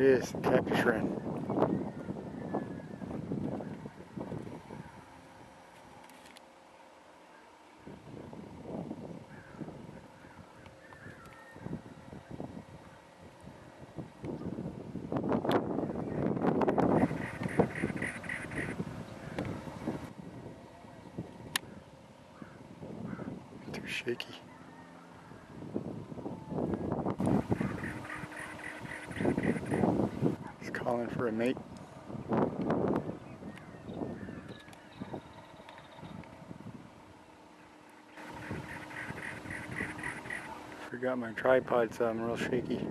is, cactus wren. Too shaky. Calling for a mate. Forgot my tripod, so I'm real shaky.